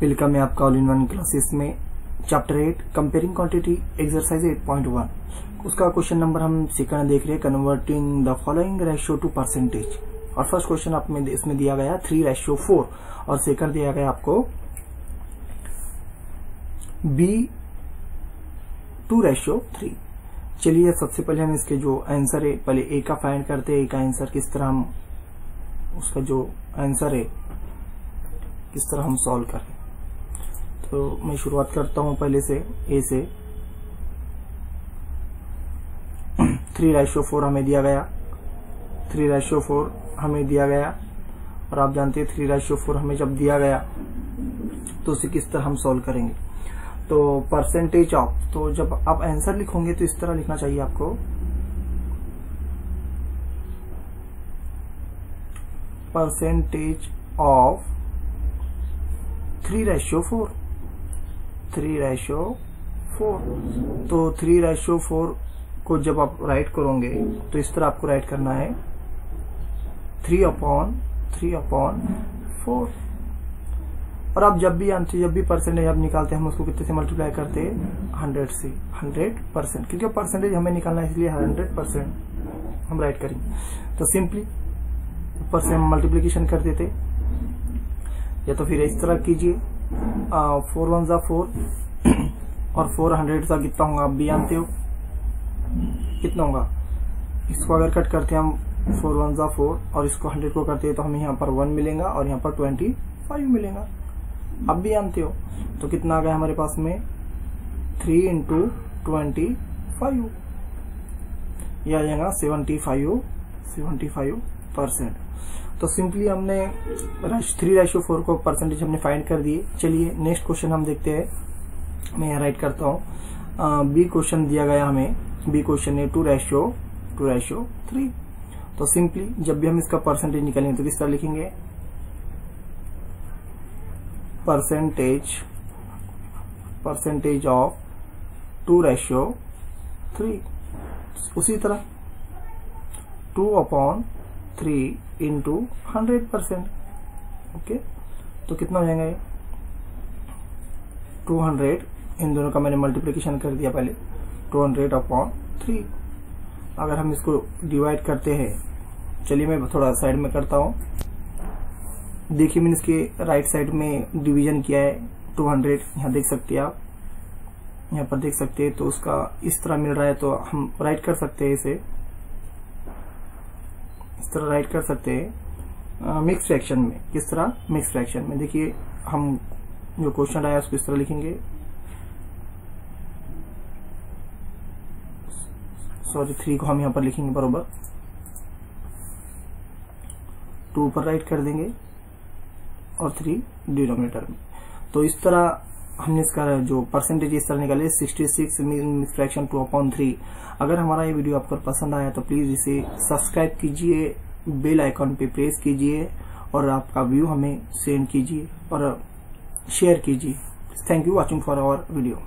Welcome है आपका all in one classes में chapter eight comparing quantity exercise 8.1 उसका क्वेश्चन नंबर हम सेकंड देख रहे हैं converting the following ratio to percentage और फ़र्स्ट क्वेश्चन आप में इसमें दिया गया थ्री रेशियो फोर और सेकंड दिया गया आपको बी टू रेशियो थ्री चलिए सबसे पहले हम इसके जो आंसर है, पहले ए का फाइंड करते हैं ए का आंसर किस तरह हम, उसका जो आंसर है, किस तरह हम सॉल्व करें तो मैं शुरुआत करता हूँ पहले से ए से। थ्री रेशो फोर हमें दिया गया। थ्री रेशो फोर हमें दिया गया। और आप जानते हैं थ्री रेशो फोर हमें जब दिया गया तो उसे किस तरह हम सॉल्व करेंगे? तो परसेंटेज ऑफ़ तो जब आप आंसर लिखोगे तो इस तरह लिखना चाहिए आपको। Percentage of three ratio four three ratio four तो थ्री रेशो फोर को जब आप राइट करोगे तो इस तरह आपको राइट करना है। Three upon three upon four और आप जब भी आंसर जब भी परसेंटेज आप निकालते हैं, हम उसको कितने से मल्टीप्लाई करते हैं? हंड्रेड से। हंड्रेड परसेंट क्योंकि परसेंटेज हमें निकालना है, इसलिए हंड्रेड परसेंट हम राइट करेंगे। तो सिंपली ऊपर से हम मल्टीप्लीकेशन कर देते। या तो फिर इस तरह कीजिए। फोर वन जा फोर और फोर हंड्रेड सा कितना होगा? आप भी जानते हो। कितना होगा? इसको अगर कट करते हैं हम फोर वन जा फोर और इसको हंड्रेड को करते हैं तो हमें यहाँ पर वन मिलेगा और यहाँ पर ट्वेंटी फाइव मिलेगा। आप भी जानते हो। तो कितना आ गया हमारे पास में? थ्री इंटू ट्वेंटी फाइव यह आ जाएगा seventy five seventy five percent. तो सिंपली हमने थ्री रेशो फोर को परसेंटेज हमने फाइंड कर दिए। चलिए नेक्स्ट क्वेश्चन हम देखते हैं। मैं यहाँ राइट करता हूँ। बी क्वेश्चन दिया गया हमें। बी क्वेश्चन है two ratio two ratio three तो सिंपली, जब भी हम इसका परसेंटेज निकालेंगे तो किस तरह लिखेंगे? Percentage percentage of two ratio three उसी तरह। Two upon three into hundred percent okay तो कितना हो जाएगा? ये टू हंड्रेड इन दोनों का मैंने मल्टीप्लीकेशन कर दिया पहले। टू हंड्रेड अपॉन थ्री अगर हम इसको डिवाइड करते हैं, चलिए मैं थोड़ा साइड में करता हूँ। देखिए मैंने इसके राइट साइड में डिवीज़न किया है टू हंड्रेड यहाँ देख सकते हैं आप। यहाँ पर देख सकते हैं तो उसका इस तरह मिल रहा है तो हम राइट कर सकते हैं इसे इस। तरह राइट कर सकते हैं मिक्स फ्रैक्शन में। किस तरह? मिक्स फ्रैक्शन में। देखिए, हम जो क्वेश्चन आया उसको इस तरह लिखेंगे। सॉरी थ्री को हम यहाँ पर लिखेंगे बरोबर। टू ऊपर राइट कर देंगे और थ्री डिनोमिनेटर में। तो इस तरह हमने इसका जो परसेंटेज इस तरह निकाले 66 six fraction two upon three अगर हमारा ये वीडियो आपको पसंद आया तो प्लीज़ इसे सब्सक्राइब कीजिए। बेल आइकॉन पे प्रेस कीजिए और आपका व्यू हमें सेंड कीजिए और शेयर कीजिए। Thank you watching for our video